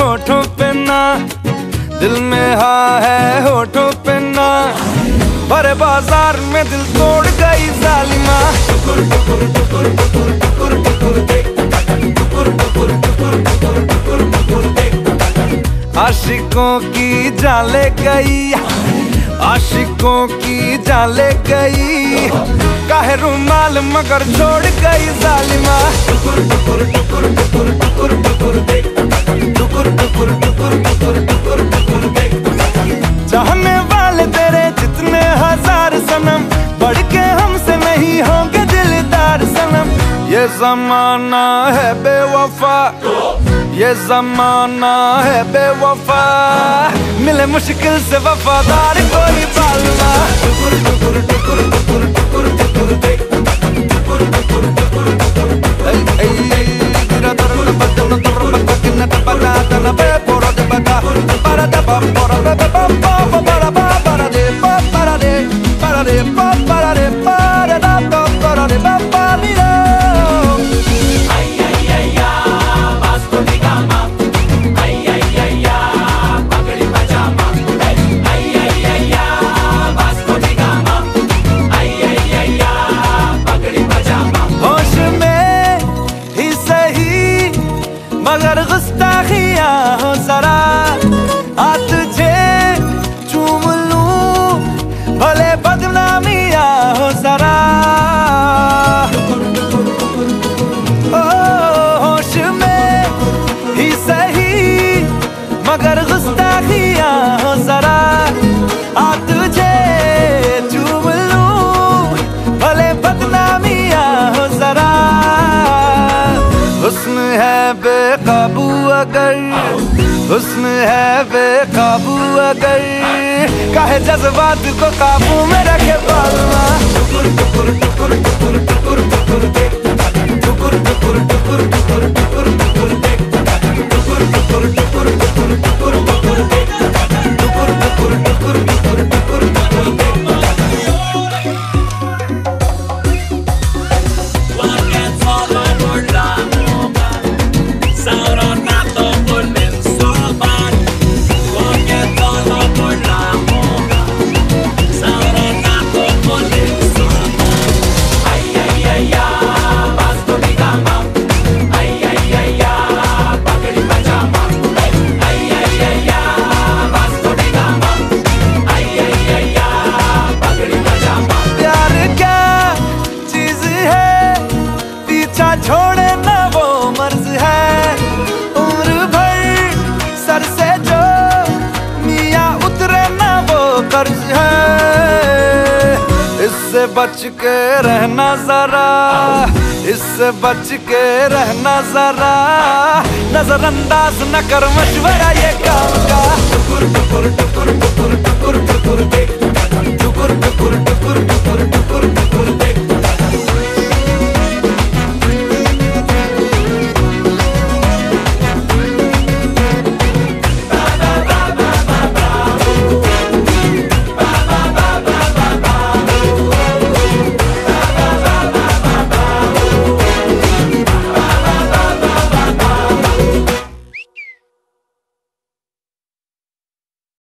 होठों पे ना। दिल में हा है होठों पे ना। बाज़ार में दिल तोड़ गई जालिमा। आशिकों की जाले गई। आशिकों की जाले गई। काहे रुमाल मगर छोड़ गई जालिमा। चाहने वाले तेरे जितने हज़ार सनम, बढ़ के हमसे नहीं होंगे दिलदार सनम। ये जमाना है बेवफा, ये जमाना है बेवफा। मिले मुश्किल से वफादार कोई पालना Ararepá बेकाबू अगर हुस्न है बेकाबू अगर। काहे जज्बात को काबू में इससे बच के रहना जरा, इससे बच के रहना जरा। नजरअंदाज न कर मशवरा ये काम का।